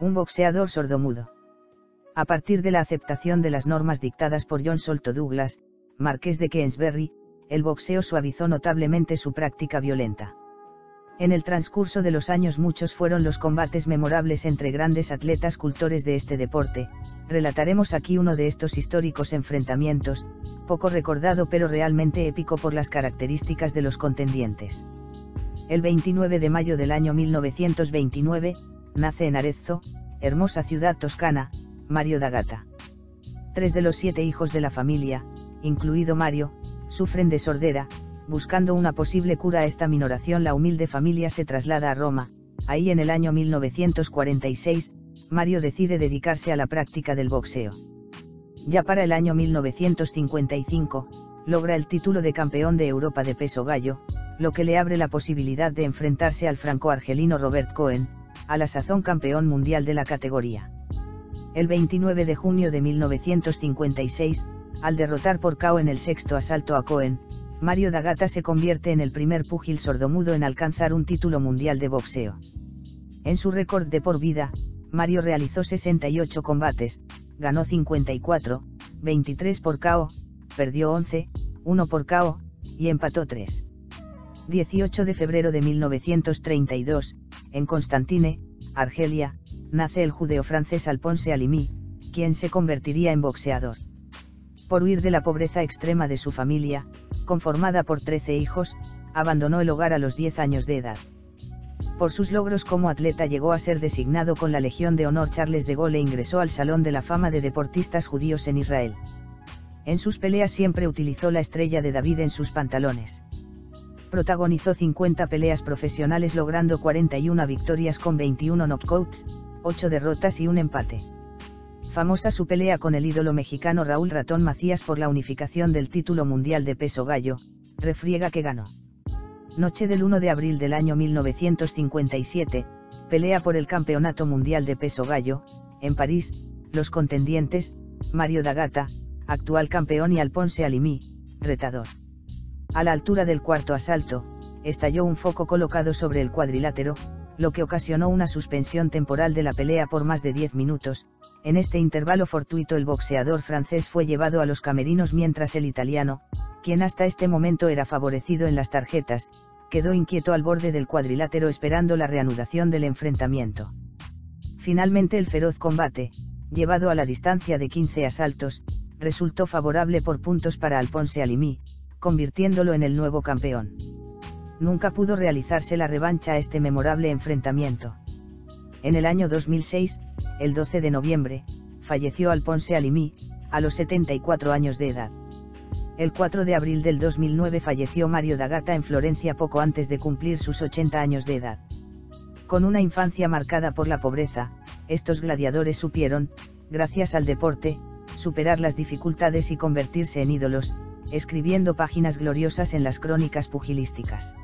un boxeador sordomudo. A partir de la aceptación de las normas dictadas por John Solto Douglas, marqués de Queensberry, el boxeo suavizó notablemente su práctica violenta. En el transcurso de los años muchos fueron los combates memorables entre grandes atletas cultores de este deporte, relataremos aquí uno de estos históricos enfrentamientos, poco recordado pero realmente épico por las características de los contendientes. El 29 de mayo del año 1929, nace en Arezzo, hermosa ciudad toscana, Mario da Gata. Tres de los siete hijos de la familia, incluido Mario, sufren de sordera, buscando una posible cura a esta minoración la humilde familia se traslada a Roma, ahí en el año 1946, Mario decide dedicarse a la práctica del boxeo. Ya para el año 1955, logra el título de campeón de Europa de peso gallo, lo que le abre la posibilidad de enfrentarse al franco-argelino Robert Cohen, a la sazón campeón mundial de la categoría. El 29 de junio de 1956, al derrotar por KO en el sexto asalto a Cohen, Mario Dagata se convierte en el primer púgil sordomudo en alcanzar un título mundial de boxeo. En su récord de por vida, Mario realizó 68 combates, ganó 54, 23 por KO, perdió 11, 1 por KO, y empató 3. 18 de febrero de 1932, en Constantine, Argelia, nace el judeo-francés Alphonse Alimi, quien se convertiría en boxeador. Por huir de la pobreza extrema de su familia, conformada por 13 hijos, abandonó el hogar a los 10 años de edad. Por sus logros como atleta llegó a ser designado con la Legión de Honor Charles de Gaulle e ingresó al Salón de la Fama de Deportistas Judíos en Israel. En sus peleas siempre utilizó la estrella de David en sus pantalones. Protagonizó 50 peleas profesionales logrando 41 victorias con 21 knockouts, 8 derrotas y un empate famosa su pelea con el ídolo mexicano Raúl Ratón Macías por la unificación del título mundial de peso gallo, refriega que ganó. Noche del 1 de abril del año 1957, pelea por el Campeonato Mundial de Peso Gallo, en París, los contendientes, Mario Dagata, actual campeón y Alponce Alimí, retador. A la altura del cuarto asalto, estalló un foco colocado sobre el cuadrilátero, lo que ocasionó una suspensión temporal de la pelea por más de 10 minutos, en este intervalo fortuito el boxeador francés fue llevado a los camerinos mientras el italiano, quien hasta este momento era favorecido en las tarjetas, quedó inquieto al borde del cuadrilátero esperando la reanudación del enfrentamiento. Finalmente el feroz combate, llevado a la distancia de 15 asaltos, resultó favorable por puntos para Alphonse Alimi, convirtiéndolo en el nuevo campeón nunca pudo realizarse la revancha a este memorable enfrentamiento. En el año 2006, el 12 de noviembre, falleció Alponce Alimi, a los 74 años de edad. El 4 de abril del 2009 falleció Mario Dagata en Florencia poco antes de cumplir sus 80 años de edad. Con una infancia marcada por la pobreza, estos gladiadores supieron, gracias al deporte, superar las dificultades y convertirse en ídolos, escribiendo páginas gloriosas en las crónicas pugilísticas.